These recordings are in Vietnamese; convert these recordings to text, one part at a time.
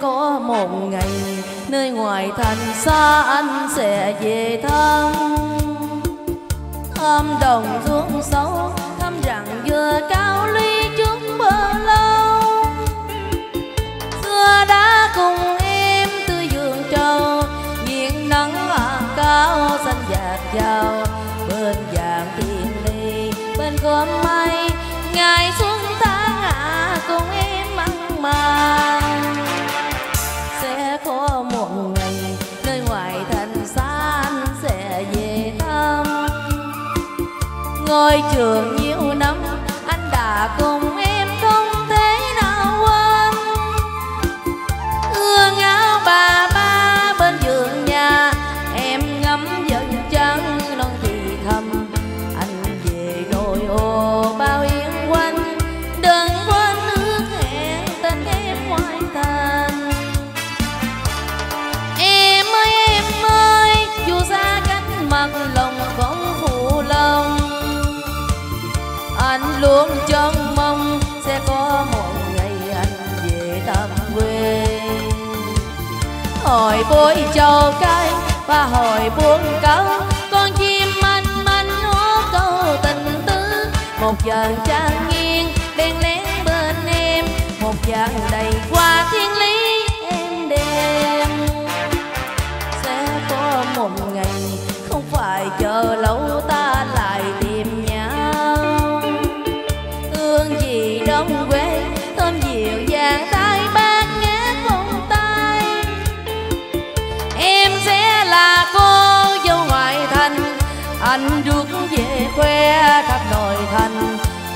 có một ngày nơi ngoài thành xa anh sẽ về thăm thăm đồng ruộng sâu, thăm rằng vừa cao ly chúng bờ lâu xưa đã cùng em tươi vườn trầu nghiêng nắng hàng cao xanh dạt dào bên vàng thiên ly bên gom mây ngày xuống. Ngôi trường nhiều năm, anh đã cùng em không thể nào quên. Ưa áo bà ba bên giường nhà, em ngắm dần trắng non thì thầm. Anh về đồi ô bao yên quanh, đừng quên ước hẹn tên em ngoài thành em ơi em ơi, dù xa cách mặt lòng luôn chân mong sẽ có một ngày anh về thăm quê. Hồi bối châu cái và hồi buông câu con chim manh manh hó câu tình tứ. Một giờ trang nghiêng bên lén bên em, một dạng đầy qua thiên lý.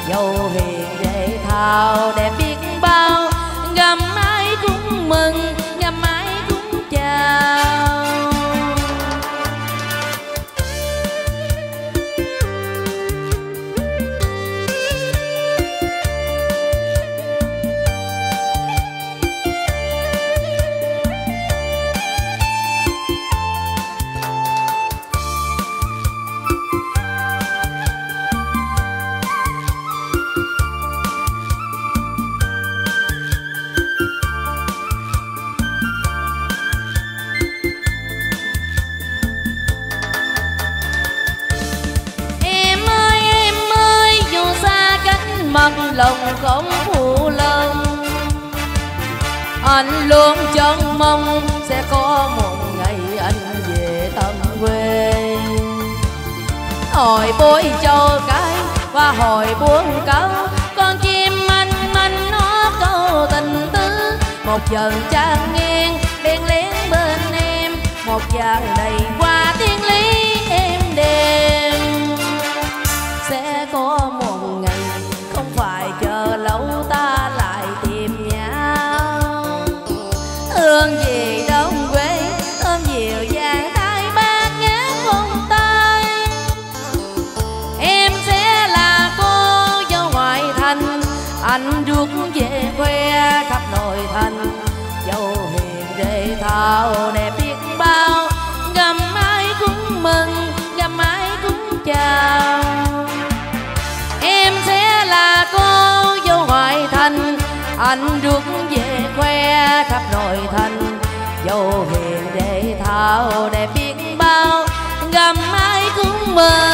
Dầu hiền để thao đẹp biết bao cách lòng không phụ lòng Anh luôn chân mong sẽ có một ngày anh về thăm quê. Hồi bối cho cái và hồi buông câu. Con chim manh manh nó câu tình tứ. Một giờ trang nghiêng đen lén bên em. Một vàng đầy quá anh rước về quê khắp nội thành dâu hiền để thao, đẹp biết bao. Ngầm ai cũng mừng, ngầm ai cũng chào. Em sẽ là cô dâu ngoại thành. Anh rước về quê khắp nội thành dâu hiền để thao, đẹp biết bao. Ngầm ai cũng mừng